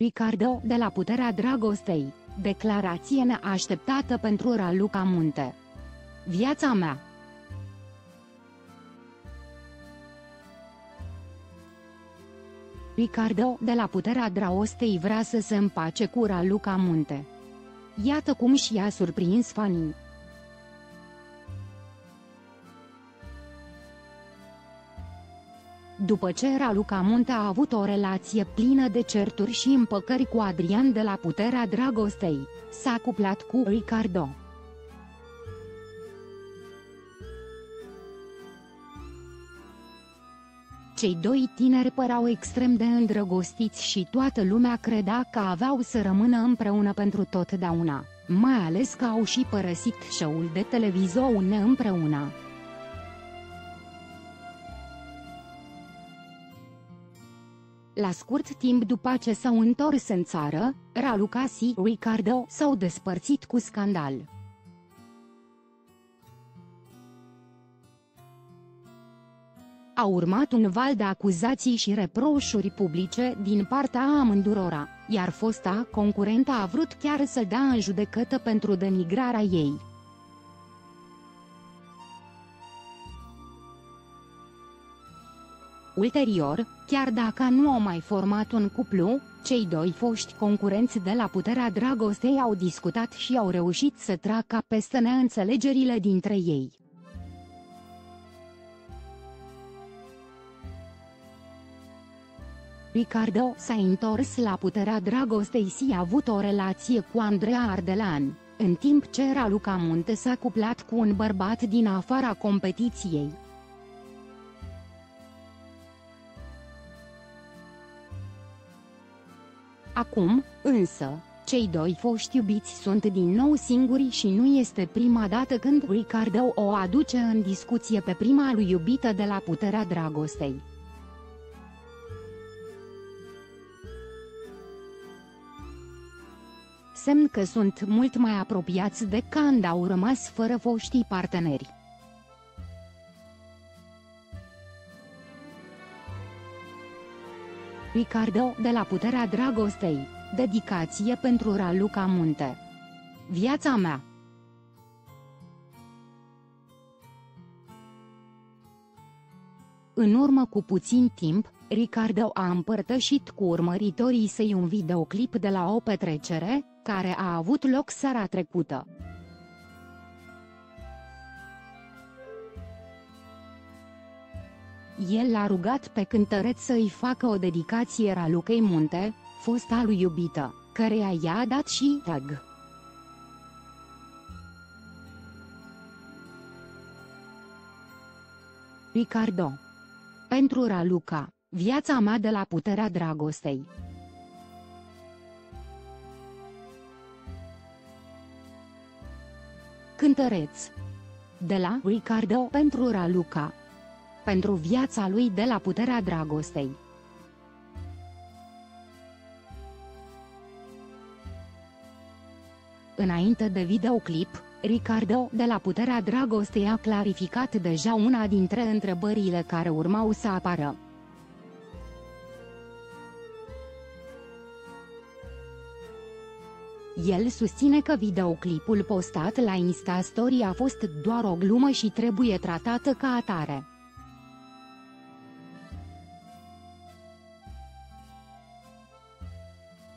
Ricardo de la Puterea Dragostei, declarație neașteptată pentru Raluca Munte. Viața mea Ricardo de la Puterea Dragostei vrea să se împace cu Raluca Munte. Iată cum și-a surprins fanii. După ce Raluca Munte a avut o relație plină de certuri și împăcări cu Adrian de la Puterea Dragostei, s-a cuplat cu Ricardo. Cei doi tineri păreau extrem de îndrăgostiți și toată lumea credea că aveau să rămână împreună pentru totdeauna, mai ales că au și părăsit show-ul de televiziune împreună. La scurt timp după ce s-au întors în țară, Raluca și Ricardo s-au despărțit cu scandal. A urmat un val de acuzații și reproșuri publice din partea amândurora, iar fosta concurentă a vrut chiar să dea în judecată pentru denigrarea ei. Ulterior, chiar dacă nu au mai format un cuplu, cei doi foști concurenți de la puterea dragostei au discutat și au reușit să treacă peste neînțelegerile dintre ei. Ricardo s-a întors la puterea dragostei și a avut o relație cu Andrea Ardelan, în timp ce Raluca Munte s-a cuplat cu un bărbat din afara competiției. Acum, însă, cei doi foști iubiți sunt din nou singuri și nu este prima dată când Ricardo o aduce în discuție pe prima lui iubită de la puterea dragostei. Semn că sunt mult mai apropiați de când au rămas fără foștii parteneri. Ricardo de la Puterea Dragostei, dedicație pentru Raluca Munte. Viața mea În urmă cu puțin timp, Ricardo a împărtășit cu urmăritorii săi un videoclip de la o petrecere, care a avut loc seara trecută. El l-a rugat pe cântăreț să-i facă o dedicație Ralucei Munte, fosta lui iubită, căreia i-a dat și tag. Ricardo Pentru Raluca, viața mea de la puterea dragostei. Cântăreț De la Ricardo pentru Raluca pentru viața lui de la puterea dragostei. Înainte de videoclip, Ricardo de la Puterea Dragostei a clarificat deja una dintre întrebările care urmau să apară. El susține că videoclipul postat la Insta Story a fost doar o glumă și trebuie tratată ca atare.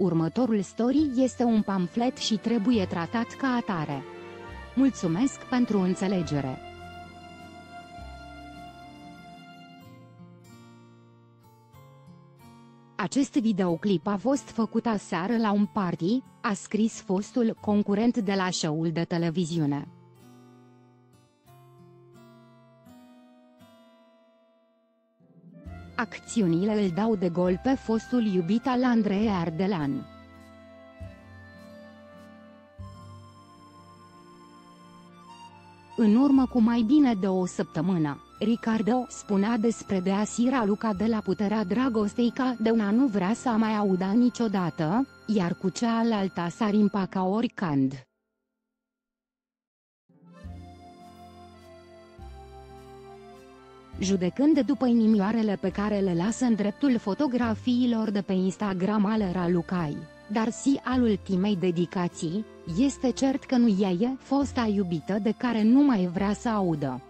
Următorul story este un pamflet și trebuie tratat ca atare. Mulțumesc pentru înțelegere. Acest videoclip a fost făcut aseară la un party, a scris fostul concurent de la show-ul de televiziune. Acțiunile îl dau de gol pe fostul iubit al Andrei Ardelan. În urmă cu mai bine de o săptămână, Ricardo spunea despre Deasira Luca de la puterea dragostei ca de una nu vrea să mai audă niciodată, iar cu cealaltă s-ar împaca oricând. Judecând după inimioarele pe care le lasă în dreptul fotografiilor de pe Instagram al Ralucai, dar si al ultimei dedicații, este cert că nu ea e fosta iubită de care nu mai vrea să audă.